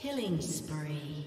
Killing spree.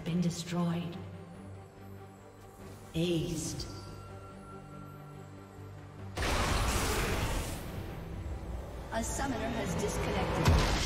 Been destroyed. Aced. A summoner has disconnected.